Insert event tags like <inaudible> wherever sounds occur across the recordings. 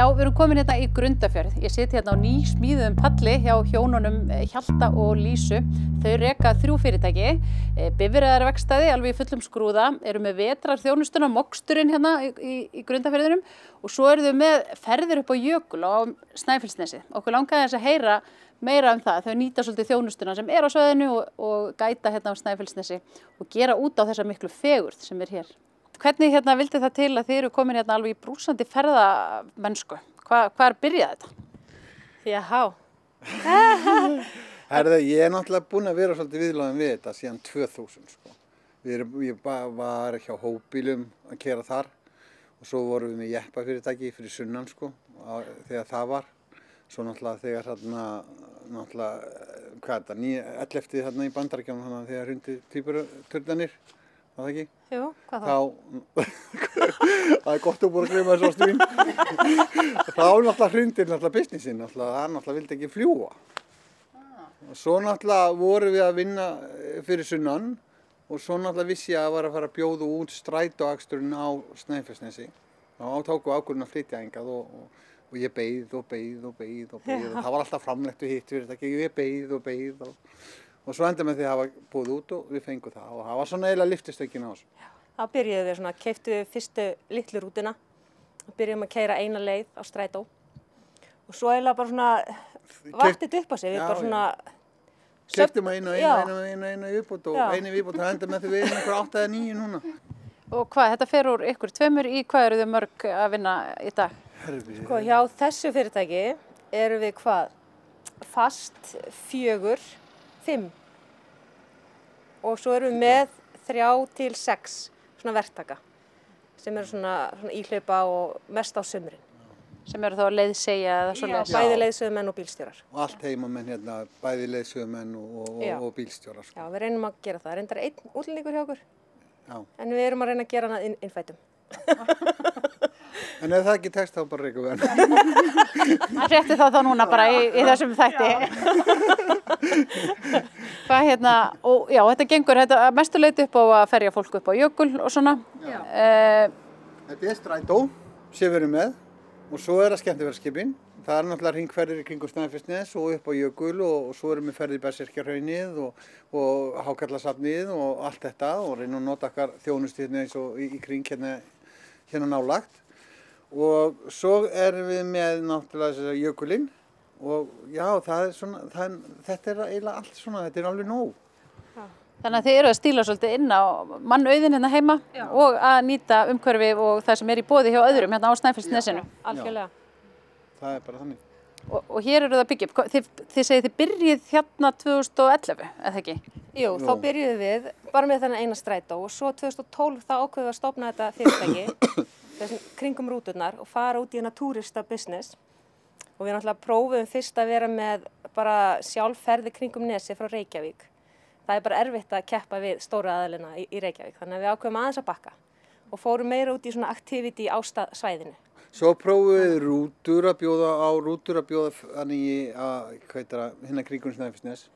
Já, við erum komin hérna í Grundafjörð. Ég siti hérna á nýsmíðum palli hjá hjónunum Hjalta og Lísu. Þau reka þrjú fyrirtæki, bifræðarvekstaði alveg í fullum skrúða, eru með vetrar þjónustuna, moksturinn hérna í, í, Grundafjörðinum og svo eru þau með ferðir upp á jökul á Snæfellsnesi. Okkur langaði þess að heyra meira um það. Þau nýta svolítið þjónustuna sem er á sveðinu og, og gæta hérna á Snæfellsnesi og gera út á þessa miklu fegurð sem er hér. Hvernig hérna vildi það til að þið eru komin hérna alveg í brúsandi ferðamennsku? Hva, hvað er byrjað þetta? Jáhá. <laughs> Herðu, ég er náttúrulega búin að vera svolítið viðlóðin við þetta síðan 2000 sko. Við erum, ég var hjá hópbílum að kera þar og svo vorum við með jeppafyrirtæki fyrir sunnan sko, að, þegar það var. Svo náttúrulega þegar þarna, náttúrulega, hvað er þetta, 11. þarna í bandarækjum, þannig að þegar hundi týpurturdanir var það ekki? Jú, hvað þá? <laughs> það er gott að búið að gleyma þessu ástu mín. þá náttúrulega hrundir náttúrulega businessin, náttúrulega það náttúrulega vildi ekki fljúa. Og svo náttúrulega voru við að vinna fyrir sunnan og svo náttúrulega vissi ég að var að fara að bjóða út strætóaksturinn á Snæfellsnesi. Þá átáku ákvörðin að flytja engað og, og, og ég beigð og beigð og beigð og beigð og það var alltaf framlegt og hitt fyrir þetta ég beigð og beigð og og svo endur með því að hafa búið út og við fengum það og það var svona eiginlega liftistökin á þessu. Þá byrjuðum við svona, keiftum við fyrstu litlu rútuna og byrjuðum að keira eina leið á strætó og svo eiginlega bara svona vartið upp á sig, við bara svona Keiftum að einu einu, einu, einu, einu viðbútt og einu viðbútt og endur með því við erum einhver 8 eða 9 núna. Og hvað, þetta fer úr ykkur tveimur í hvað eru þau mörg að vinna í dag? Herfi. Sko hjá þessu fyrirtæki eru við hvað? Fast, fjögur, fimm og svo erum við með þrjá til sex svona verktaka sem eru svona, svona íhlaupa og mest á sömurinn. Sem eru þá leiðsegja eða svona? Já, bæði leiðsögumenn og bílstjórar. Og allt heimamenn hérna, bæði leiðsögumenn og, og, og bílstjórar. Sko. Já, við reynum að gera það. Reyndar einn útlendingur hjá okkur, Já. en við erum að reyna að gera hana inn, innfætum. <laughs> en ef það ekki tekst þá bara reykum við hann. Það rétti þá þá núna bara í, í þessum þætti. Hvað hérna, og já, þetta gengur þetta mestuleiti upp á að ferja fólk upp á jökul og svona. Uh, þetta er strætó sem við erum með og svo er það skemmtifæðarskipin. Það er náttúrulega ringferðir í kringum Snæfellsnes og upp á jökul og, og svo erum við ferðið í Berserkjarhaunnið og, og Hákallasafnið og allt þetta og reynum að nota okkar þjónusti hérna eins og í, í kring hérna, hérna nálagt. Og svo erum við með náttúrulega jökulinn og já, það er svona, það er, þetta er eiginlega allt svona, þetta er alveg nóg. Þannig að þið eru að stíla svolítið inn á mannauðin hérna heima já. og að nýta umhverfi og það sem er í bóði hjá öðrum hérna á Snæfellsnesinu. Algjörlega. Það er bara þannig. Og, og hér eru það að byggja upp. Þið, þið segið þið byrjið hérna 2011, eða ekki? Jú, Jú, þá byrjuðum við bara með þennan eina strætó og svo 2012 þá ákveðum við að stopna þetta fyrirtæki <coughs> þessum kringum rúturnar og fara út í hérna turista business og við náttúrulega prófum fyrst að vera með bara sjálfferði kringum nesi frá Reykjavík. Það er bara erfitt að keppa við stóra aðalina í, í Reykjavík þannig að við ákveðum aðeins að bakka og fórum meira út í svona activity á svæðinu. Svo prófum við rútur að bjóða á rútur að bjóða þannig að hérna kringum Snæfisnes.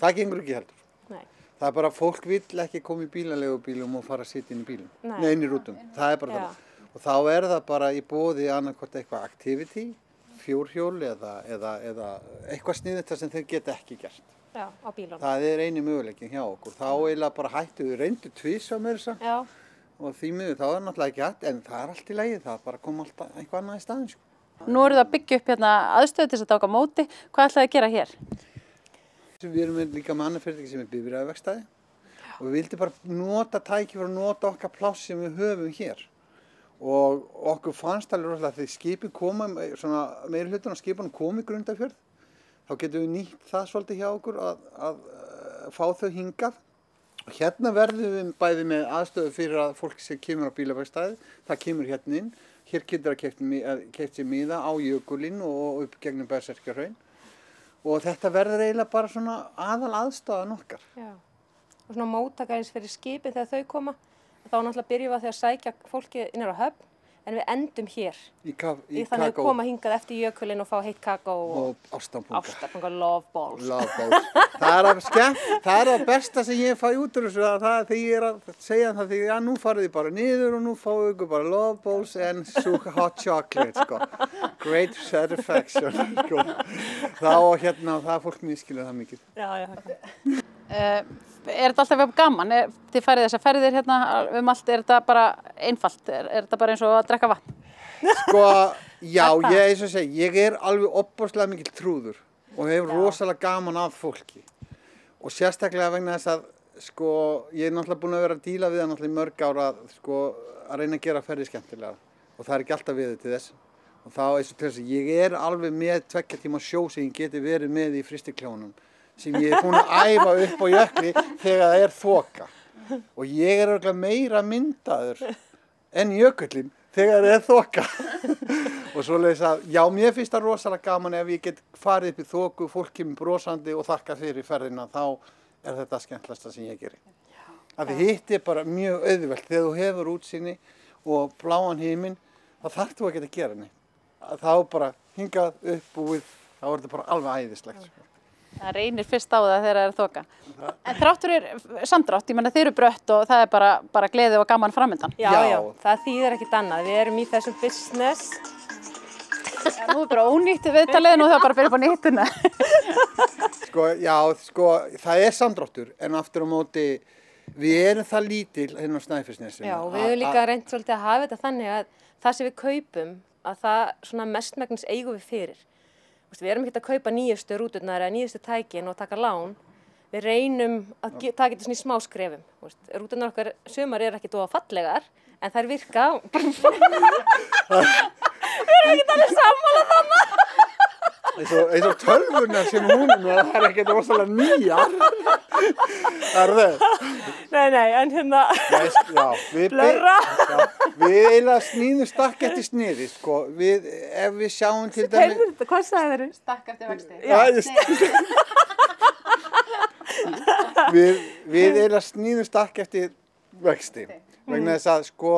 Það gengur ekki heldur. Nei. Það er bara fólk vill ekki koma í bílalegu bílum og fara að sitja inn í bílum. Nei, Nei inn í rútum. Það er bara það. Og þá er það bara í bóði annarkort eitthvað activity, fjórhjól eða, eða, eða eitthvað sniðið sem þeir geta ekki gert. Já, á bílunum. Það er eini möguleikin hjá okkur. Þá eiginlega bara hættu við reyndu tvís á mér þess að. Og því miður þá er náttúrulega ekki hægt en það er allt í lagi, það bara kom alltaf eitthvað annað í staðin. Sko. Nú eru það að byggja upp hérna aðstöðu til þess að taka móti, hvað ætlaði að gera hér? Við erum líka með annar fyrirtæki sem er bifræðavegstæði og við vildum bara nota tæki fyrir að nota okkar pláss sem við höfum hér og okkur fannst alveg rosalega þegar skipin koma, hlutin á skipunum komi grundafjörð þá getum við nýtt það svolítið hjá okkur að, að, að fá þau hingað. Og hérna verðum við bæði með aðstöðu fyrir að fólk sem kemur á bílafægstæði, það kemur hérna inn, hér getur það keitt sér miða á jökulinn og upp gegnum Berserkjarhaun og þetta verður eiginlega bara svona aðal aðstöðan okkar. Já, og svona móttakarins fyrir skipið þegar þau koma, þá náttúrulega byrjum við að því að sækja fólki inn á höfn en við endum hér. Í, kaf, í, í þannig að koma hingað eftir jökulinn og fá heitt kakó og, og ástafnpunga, love balls, love balls. það er að skemmt, það er að besta sem ég fæ út úr þessu það er þegar ég er að segja það þegar já nú farið þið bara niður og nú fáum við ykkur bara love balls en svo hot chocolate sko. Great satisfaction <laughs> sko. þá hérna það er fólk miskilur það mikið. Já, já, er þetta alltaf jafn gaman? Er, þið færið þessar ferðir hérna um allt, er þetta bara einfalt? Er, er þetta bara eins og að drekka vatn? sko, <laughs> já, ég, eins og segi, ég er alveg opbáslega mikil trúður og hefur rosalega gaman að fólki og sérstaklega vegna þess að sko, ég er náttúrulega búin að vera að díla við það náttúrulega í mörg ára sko, að reyna að gera ferði skemmtilega og það er ekki alltaf við til þess og þá eins og til þess að ég er alveg með tvekja tíma sjó sem ég geti verið með í fristikljónum sem ég er búin að æfa upp á jökli þegar það er þoka og ég er örugglega meira myndaður en jökullin þegar það er þoka <laughs> og svo leiðis að, já, mér finnst það rosalega gaman ef ég get farið upp í þoku, fólk kemur brosandi og þakka fyrir ferðina, þá er þetta skemmtlasta sem ég gerir. Af því hitt er bara mjög auðvelt, þegar þú hefur útsinni og bláan híminn, þá þarf þú ekki að gera neitt. Þá bara hingað upp búið, þá er þetta bara alveg æðislegt. Það reynir fyrst á það þegar það er þoka. En þráttur er samdrátt, ég menna þið eru brött og það er bara, bara gleði og gaman framöndan. Já, Já. já, það þýðir ekkit annað. Við erum í þessum business. Nú er bara ónýtt viðtalið og það er bara að byrja upp á nýttuna. <laughs> Sko, já, sko, það er samdráttur, en aftur á móti, við erum það lítil hérna á Snæfellsnesinu. Já, við höfum líka reynt svolítið að hafa þetta þannig að það sem við kaupum, að það svona mestmægnis eigum við fyrir. Við erum ekki að kaupa nýjustu rúturnar eða nýjustu tækin og taka lán. Við reynum að taka þetta svona í smá skrefum. Rúturnar okkar sumar eru ekki dóa fallegar, en þær virka. <laughs> eins og, eins og tölvuna sem hún er með, það er ekkert rosalega nýjar. Er það. Nei, nei, en hérna, Já, já, við, Blörra. já, við eiginlega snýðum stakk eftir sniði, sko. Við, ef við sjáum til dæmi... heyrðu þetta, hvað sagði þeir? Stakk eftir vexti. Já, just, við, við eiginlega snýðum stakk eftir vexti. Vegna þess að, sko,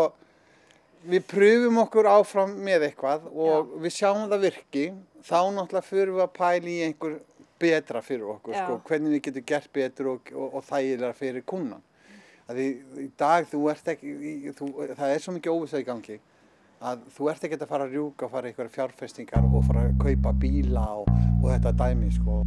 við pröfum okkur áfram með eitthvað og við sjáum það virki. Þá náttúrulega förum við að pæla í einhver betra fyrir okkur, Já. sko, hvernig við getum gert betur og, og, og þægilega fyrir kunnan. að í, í dag þú ert ekki, þú, það er svo mikið óvisa í gangi að þú ert ekki að fara að rjúka og fara í einhverja fjárfestingar og fara að kaupa bíla og, og þetta dæmi sko.